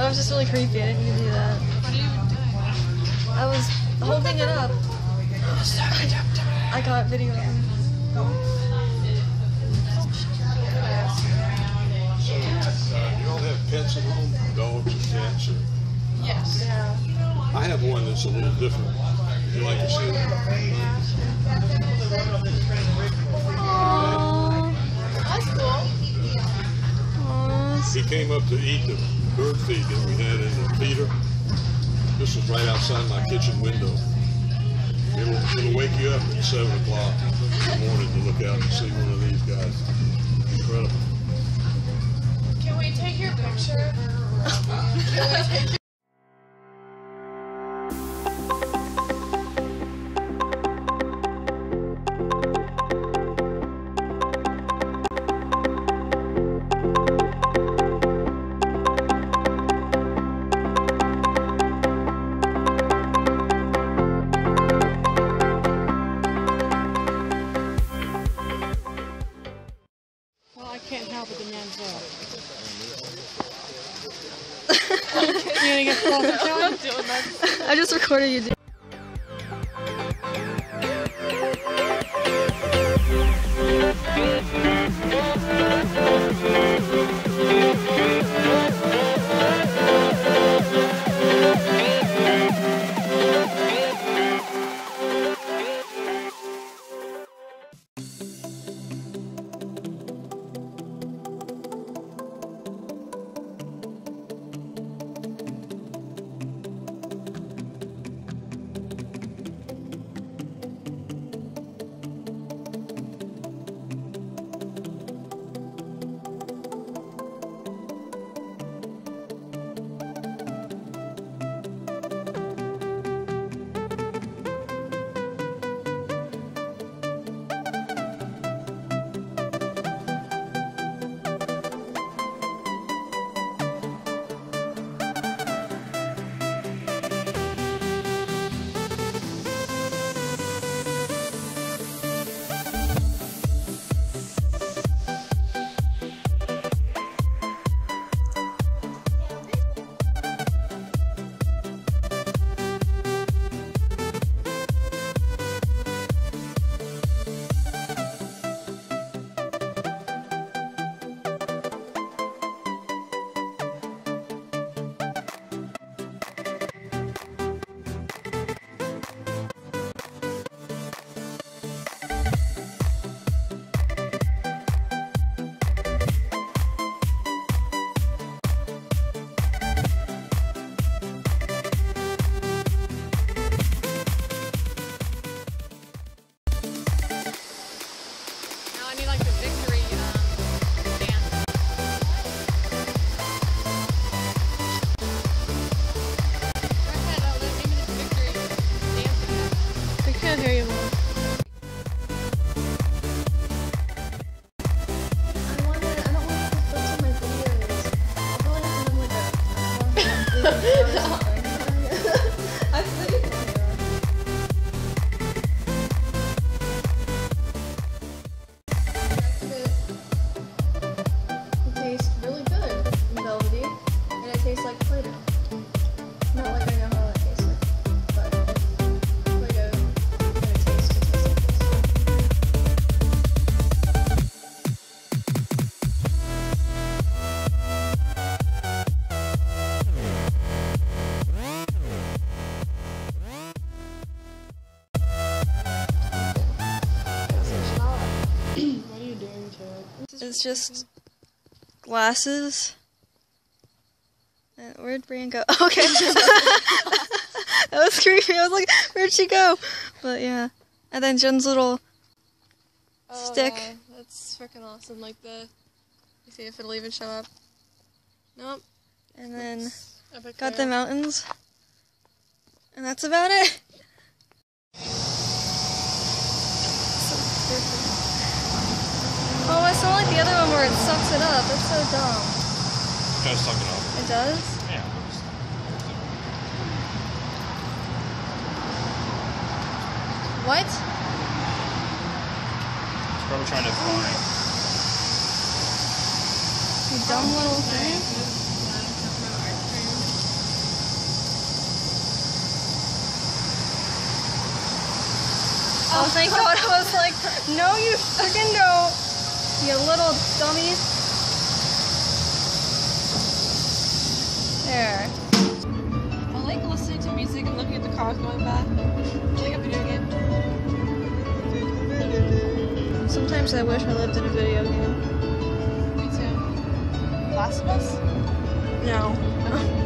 That was just really creepy. I didn't mean to do that. What are you doing? I was holding it up. I got video of pets at home? Dogs or cats? Or... Yes. I have one that's a little different. You like to see it? Came up to eat the bird feed that we had in the feeder. This was right outside my kitchen window. It'll, it'll wake you up at seven o'clock in the morning to look out and see one of these guys. Incredible. Can we take your picture? Can we take your you gonna get to him? doing that? I just recorded you. do- Now tastes really good velvety, and it tastes like It's just glasses. Uh, where'd Brian go? Okay. that was creepy. I was like, where'd she go? But yeah. And then Jen's little stick. Oh, yeah, that's freaking awesome. Like the, you see if it'll even show up. Nope. And then got the mountains. And that's about it. Oh, it's not like the other one where it sucks it up. That's so dumb. Try to suck it up. It does? Yeah. What? It's probably trying to oh. find. You dumb little thing. Oh, thank God. I was like, no, you freaking don't. You little dummy. There. I like listening to music and looking at the cars going by. Like a video game. Sometimes I wish I lived in a video game. Me too. Last of Us? No.